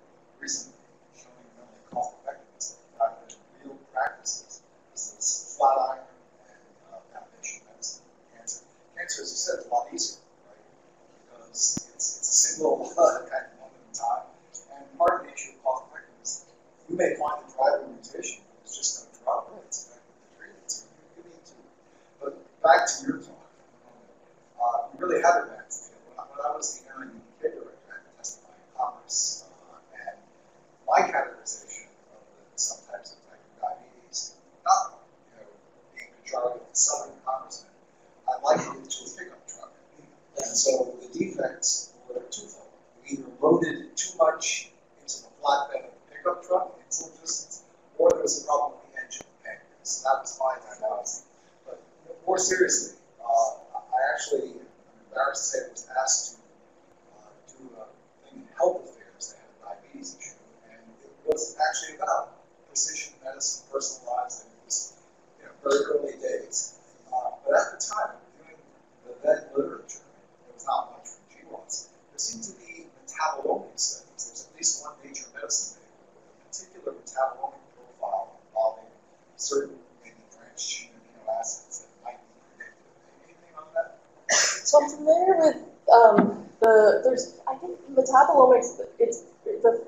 recently showing not cost effectiveness, but in real practices. This is Flatiron and uh, foundation medicine, cancer. Cancer, as you said, is a lot easier, right? Because it's, it's a single uh, kind of moment in time. And part of the issue of cost effectiveness, you may find the driving mutation, but there's just no drug that's effective to treat it. So you, you need to. But back to your talk, uh, you really have advanced it. When I, when I was the NIU kid director, I had to testify in Congress, uh, and my categorization of the subtypes of type 2 diabetes, not you know being pejorative to southern congressmen, I likened it to a pickup truck. And so the defects were twofold. We either loaded too much into the flatbed of the pickup truck, insulin resistance, or there was a problem with the engine and So that was my diagnosis. But more seriously, uh, I actually, I'm embarrassed to say, was asked to uh, do a thing in health affairs that had a diabetes issue, and it was actually about precision medicine, personalized, and it was you know, very early days. Uh, but at the time, doing the vet literature, there was not much from GWAS. There seemed to be metabolomic studies. There's at least one Nature Medicine paper with a particular metabolomic profile involving certain maybe branched chain amino acids that might be predictive. Anything on that? So I'm familiar with um, the there's I think metabolomics. It's the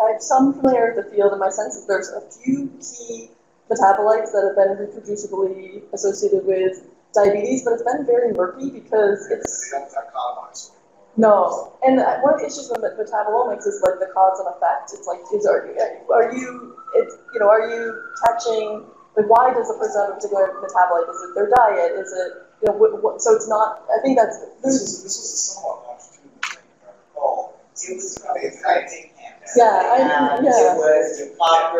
I'm some familiar with the field, and my sense is there's a few key metabolites that have been reproducibly associated with diabetes, but it's been very murky because it's They don't dichotomize. or- no. And one of the issues with metabolomics is like the cause and effect. It's like is are are you it's you know are you catching like why does a person have a particular metabolite? Is it their diet? Is it you know what, what, so it's not. I think that's This was, this was a somewhat longitudinal thing, if I recall. It was from the typing campus. Yeah, I- And yeah. It was Bob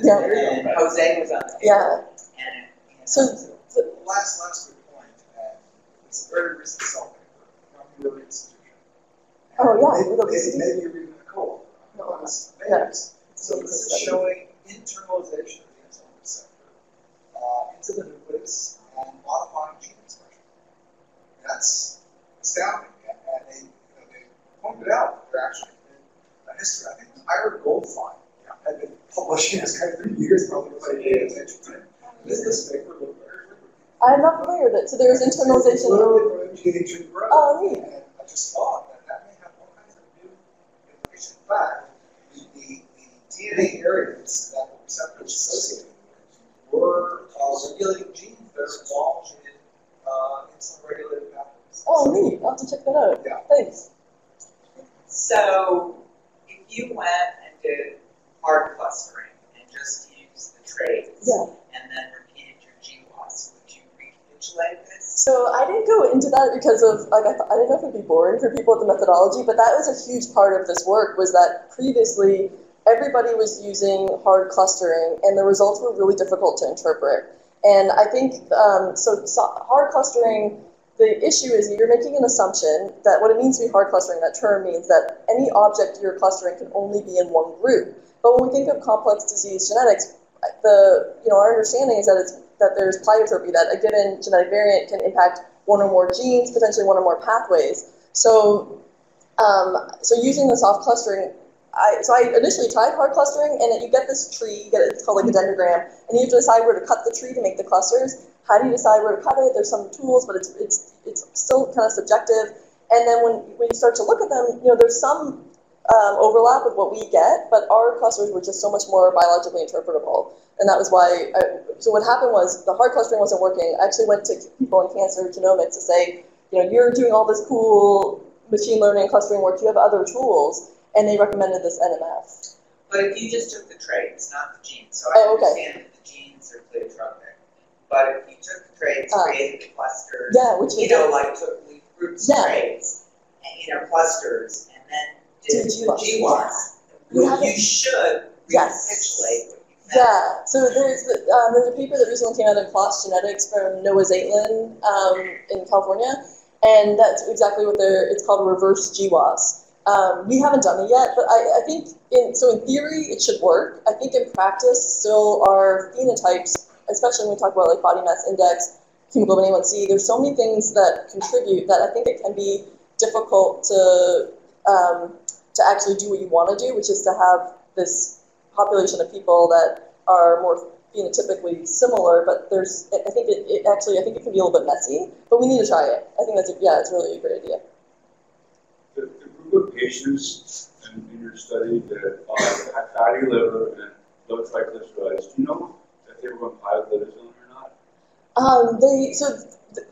Yeah. and Jose was on the. yeah. And, you So the, Last, last good point, and it's a very recent cell paper from your institution. Oh, yeah, Maybe, with maybe, obesity. maybe you're reading a co No, That yeah. So this is showing internalization of the insulin receptor uh, into the nucleus and modifying gene expression. That's astounding. And, and they, you know, they pointed out that there actually history. I think Ira Goldfine had been publishing this kind of for years, probably nobody paid attention to it. This, this paper looked very lucrative. I'm not familiar with it. So there's It's internalization. Literally from MGH and growth. Oh, neat. And I just thought that that may have all kinds of new information. In fact, the, the, the DNA areas that were receptors associated with were uh, regulating genes that are involved in uh, insulin regulated pathways. Oh, neat. I'll have to check that out. Yeah. Thanks. So if you went and did hard clustering and just used the traits Yeah. and then repeated your GWAS, would you recapitulate this? So I didn't go into that because of like I, I didn't know if it'd be boring for people with the methodology, but that was a huge part of this work. Was that previously everybody was using hard clustering, and the results were really difficult to interpret. And I think um, so, so. Hard clustering. The issue is you're making an assumption that what it means to be hard clustering. That term means that any object you're clustering can only be in one group. But when we think of complex disease genetics, the you know our understanding is that it's that there's pleiotropy that a given genetic variant can impact one or more genes, potentially one or more pathways. So um, so using the soft clustering, I so I initially tried hard clustering, and you get this tree, you get it's called like a dendrogram, and you have to decide where to cut the tree to make the clusters. How do you decide where to cut it? There's some tools, but it's it's it's still kind of subjective. And then when when you start to look at them, you know, there's some um, overlap with what we get, but our clusters were just so much more biologically interpretable. And that was why, I, so what happened was the hard clustering wasn't working. I actually went to people in cancer genomics to say, you know, you're doing all this cool machine learning clustering work, you have other tools? And they recommended this NMF. But if you just took the traits, not the genes, so I Oh, okay. understand that the genes are pleiotropic. But if you took the traits, Ah. created the clusters, Yeah, which you know, did. like took Leif Groop's Yeah. traits, and you know, clusters, and then did the GWAS. Well, you should Yes. recapitulate. Yeah, so there's um, there's a paper that recently came out in PLOS Genetics from Noah Zaitlen um, in California, and that's exactly what they're. It's called reverse GWAS. Um, we haven't done it yet, but I, I think in so in theory it should work. I think in practice still our phenotypes, especially when we talk about like body mass index hemoglobin A1C. There's so many things that contribute that I think it can be difficult to um, to actually do what you want to do, which is to have this population of people that are more phenotypically similar, but there's, I think it, it actually, I think it can be a little bit messy, but we need to try it. I think that's, a, yeah, it's really a great idea. The, the group of patients in, in your study that uh, had fatty liver and low triglycerides, do you know if they were on pioglitazone or not? Um, they, so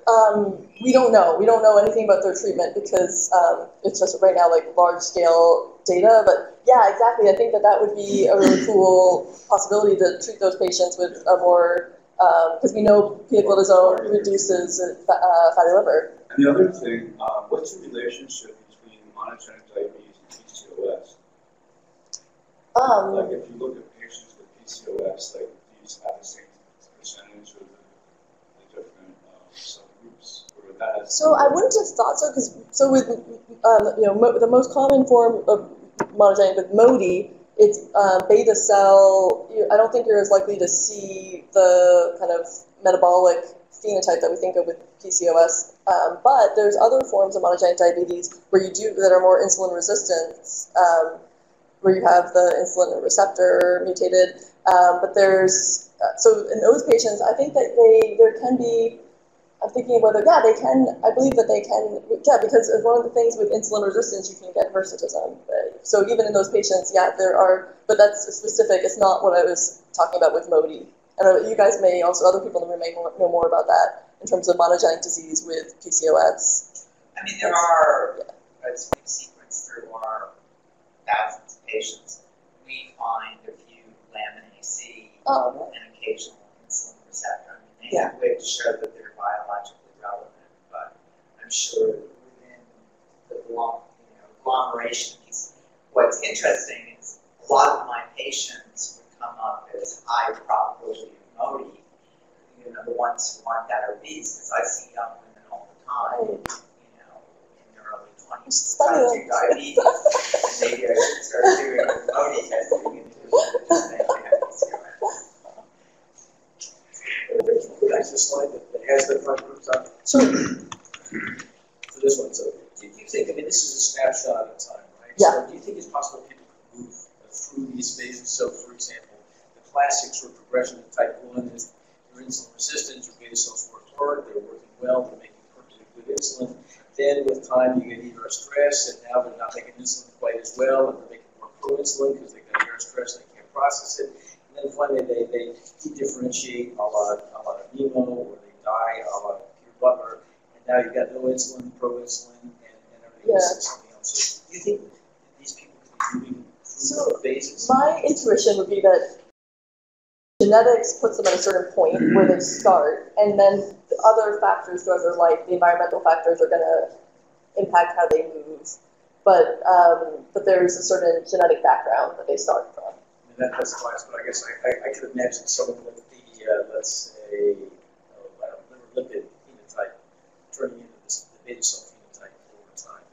um, we don't know. We don't know anything about their treatment because um, it's just right now like large scale data. But yeah, exactly. I think that that would be a really cool possibility to treat those patients with a more because um, we know pioglitazone reduces uh, fatty liver. And the other thing, uh, what's the relationship between monogenic diabetes and PCOS? Um, like if you look at patients with PCOS, like these have the same percentage or so I wouldn't have thought so because so with um, you know mo- the most common form of monogenic with MODY, it's uh, beta cell. I don't think you're as likely to see the kind of metabolic phenotype that we think of with PCOS. Um, but there's other forms of monogenic diabetes where you do that are more insulin resistant, um, where you have the insulin receptor mutated. Um, but there's uh, so in those patients, I think that they there can be I'm thinking whether, yeah, they can, I believe that they can, yeah, because one of the things with insulin resistance, you can get hirsutism. So even in those patients, yeah, there are, but that's specific. It's not what I was talking about with MODY. And you guys may also, other people in the room may know more about that in terms of monogenic disease with PCOS. I mean, there are, yeah. as we sequence through our thousands of patients, we find a few lamin AC oh. and occasional insulin receptor, I mean, yeah. which show that they're biologically relevant, but I'm sure within the you know, agglomeration piece, what's interesting is a lot of my patients would come up as high probability of MODY, you know, the ones who want that obese, because I see young women all the time, you know, in their early twenties, type two diabetes, and maybe I should start doing MODY testing and just make it That's the slide that that has the front groups up. So, (clears throat) For this one, so do you think, I mean, this is a snapshot of time, right? Yeah. So do you think it's possible people can move through these phases? So for example, the classic sort of progression of type one is your insulin resistance, your beta cells work hard, they're working well, they're making perfectly good insulin. Then with time, you get either stress, and now they're not making insulin quite as well, and they're making more pro-insulin because they've got air stress and they can't process it. And then finally, they, they differentiate a lot, a lot of Nemo, or they die a la Peter Butler, and now you've got no insulin, pro-insulin, and, and everything else else. So do you think these people can be moving So, phases? my intuition would be that genetics puts them at a certain point where they start, and then the other factors throughout their life, the environmental factors, are going to impact how they move. But um, but there's a certain genetic background that they start from. That, that's class, but I guess I, I, I could imagine someone with the, uh, let's say, uh, I don't know, liver lipid phenotype turning into this, the beta cell phenotype over time.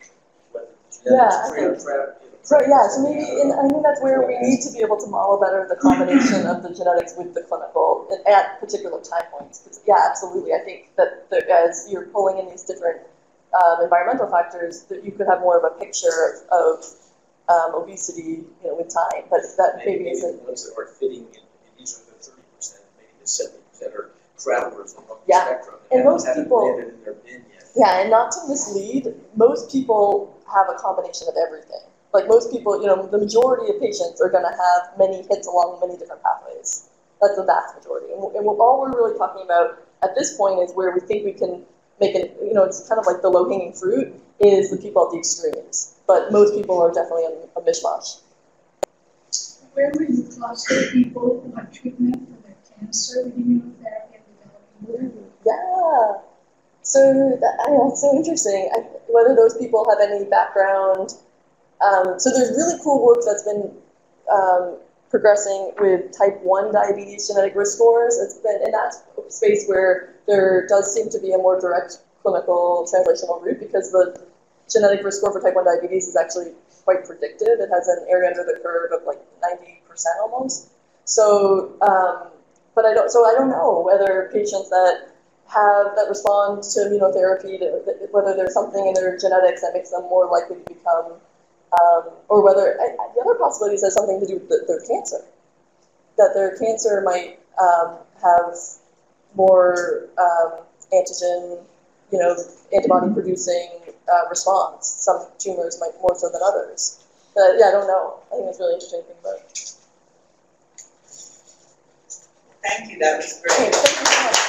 Whether Yeah, genetics I tra- think- tra- you know, Right, yeah, so maybe, and I think that's where we need to be able to model better the combination of the genetics with the clinical at- particular time points. 'Cause, yeah, absolutely, I think that the, as you're pulling in these different um, environmental factors, that you could have more of a picture of um, obesity, you know, with time, but that maybe maybe isn't, the ones that are fitting in, in these are the thirty percent, maybe the seventy percent are travelers along the Yeah, spectrum. and most people- landed in their bin yet. yeah, and not to mislead, most people have a combination of everything. Like most people, you know, the majority of patients are gonna have many hits along many different pathways. That's the vast majority. And, and all we're really talking about at this point is where we think we can make it, you know, it's kind of like the low hanging fruit is the people at the extremes. But most people are definitely in a mishmash. Where would you cluster people who have treatment for their cancer with immunotherapy and developing Yeah. So that, I know, it's so interesting. I, whether those people have any background. Um, so there's really cool work that's been um, progressing with type 1 diabetes genetic risk scores. It's been in that space where there does seem to be a more direct clinical translational route because the genetic risk score for type 1 diabetes is actually quite predictive. It has an area under the curve of like 90% almost. So, um, but I don't, so I don't know whether patients that have, that respond to immunotherapy, to, whether there's something in their genetics that makes them more likely to become, um, or whether, I, the other possibility is has something to do with the- their cancer. That their cancer might, um, have more, um, antigen, you know, antibody producing, uh, response. Some tumors might more so than others. But yeah, I don't know. I think it's really interesting to think about. Thank you, that was Okay, great. thank you so much.